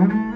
Mm-hmm.